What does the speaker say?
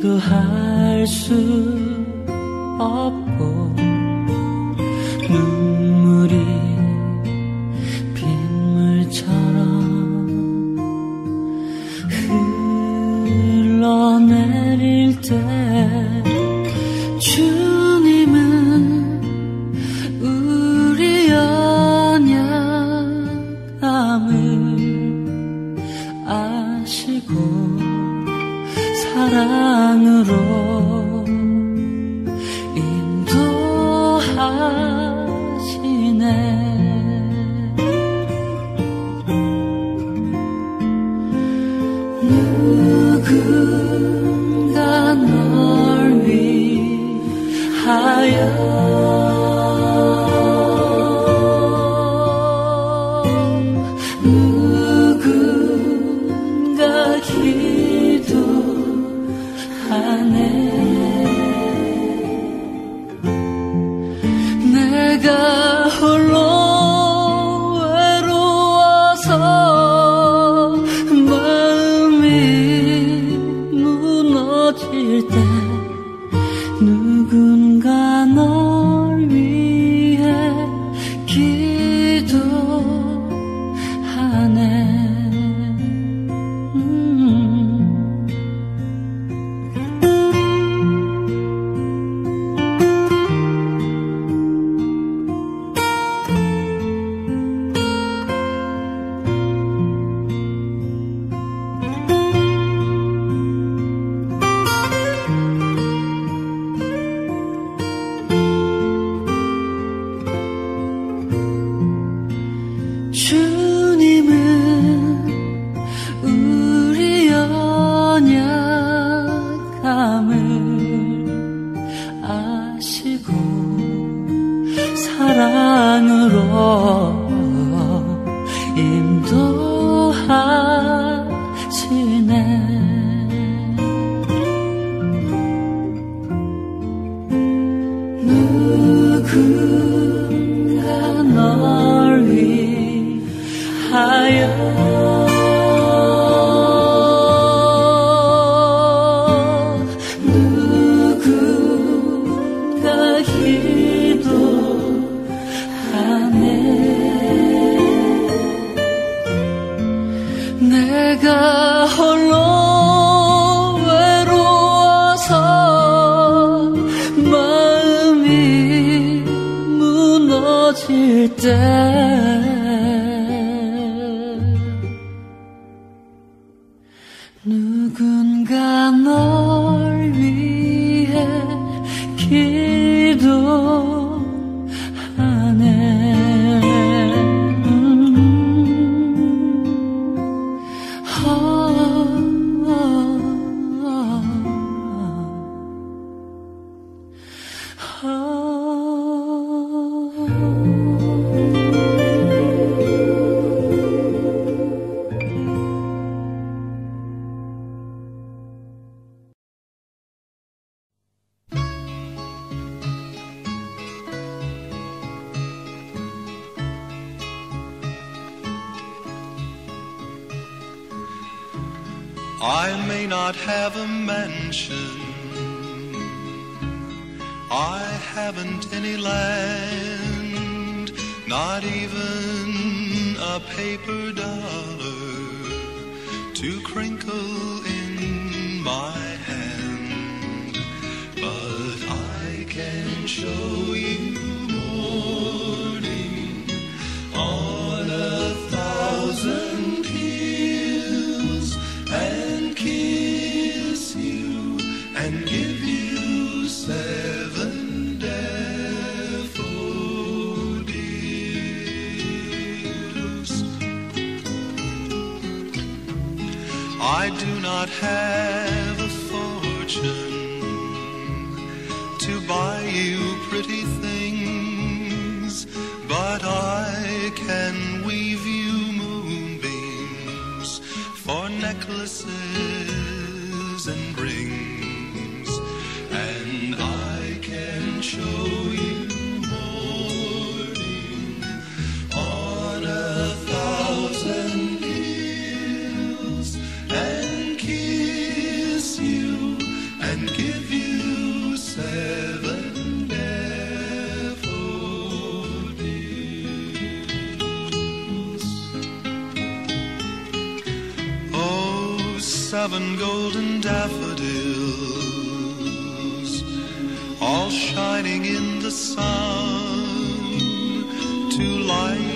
기도할 수 없고 누군가 기도하네 아시고 사랑으로 내가 홀로 외로워서 마음이 무너질 때 I may not have a mansion. I haven't any land, not even a paper dollar to crinkle in my hand. But I can show you I do not have a fortune to buy you pretty things, but I can weave you moonbeams for necklaces and rings, and I can show seven golden daffodils, all shining in the sun to light